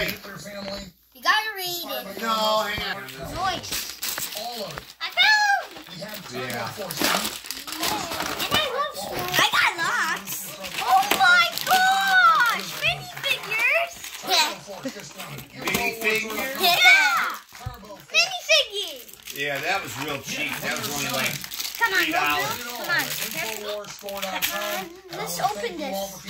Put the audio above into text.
Hey. Their family. You gotta read it. No, hang on. Noise. All of it. I found. We have Yeah. Force. And I love Swan. I got lots. Oh my gosh! Minifigures. Turbo Force just won. Minifigures? Yeah. Turbo Force. Minifigures. Yeah, that was real cheap. That was only like Come on, Three go, dollars. Come on. Let's open this.